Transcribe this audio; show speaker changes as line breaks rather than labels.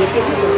ये कुछ